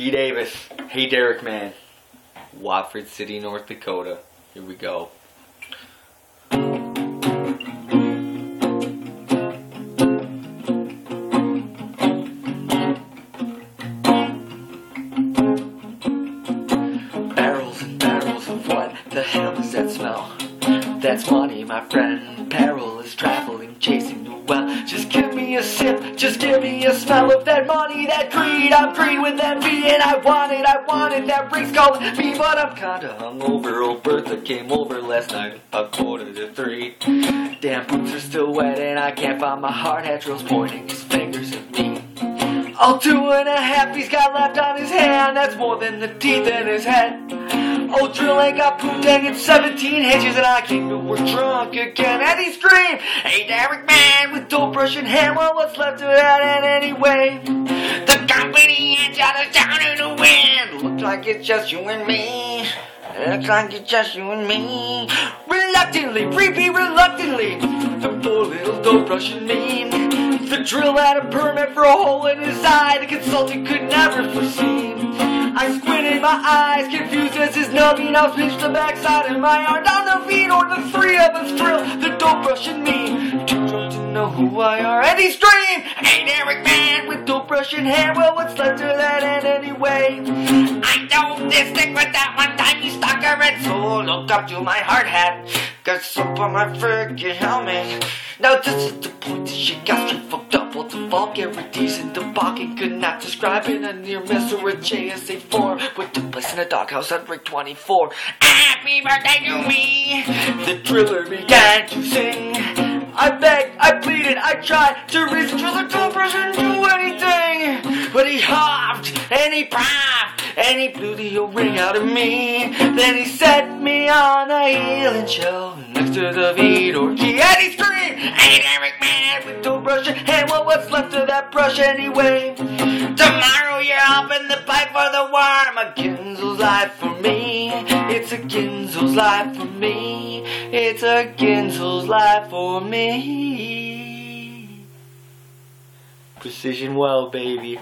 B. Davis. Hey, Derrick, man. Watford City, North Dakota. Here we go. Barrels and barrels of what the hell? That's money, my friend. Peril is traveling, chasing the well. Just give me a sip, just give me a smell of that money, that greed. I'm green with envy, and I want it, I want it. That ring's calling me, but I'm kinda hungover. Old Bertha came over last night, about quarter to three. Damn boots are still wet, and I can't find my hard hat. Drill's pointing his fingers at me. All two and a half he's got left on his hand. That's more than the teeth in his head. Old drill ain't got poop hanging 17 hitches and I came to work drunk again. And he screamed, Hey Derrick man, with dope brush and well what's left of that and anyway? The company is out of town in the wind. Looks like it's just you and me. Looks like it's just you and me. Reluctantly, repeat reluctantly. The poor little dope brush and me. The drill had a permit for a hole in his eye. The consultant could never foresee. I squinted my eyes, confused as his nubbing. I was pinched the backside of my arm down the feet, or the three of us thrill. The dope brush and me, too drunk to know who I are. And he screamed, "Hey, Derrick man, with dope brush in hand. Well, what's left of that end anyway? I don't stick with that one time you stuck a red soul. Look up to my hard hat, got soap on my friggin' helmet. Now this is the point that she got straight fucked All the vulgarities and the barking could not describe in a near miss or a JSA form. With the place in a doghouse on Rig 24. Happy birthday to me! The driller began to sing. I begged, I pleaded, I tried to reach the dope brush and do anything. But he hopped and he popped and he blew the O-ring out of me. Then he set me on a healing show next to the and he screamed, Hey Derrick man, with dope brush and well what's left of that brush anyway? Tomorrow you're up in the pipe for the worm. A Ginzel's life for me. It's a Ginzel's life for me. It's a Ginzel's life for me. Precision well, baby.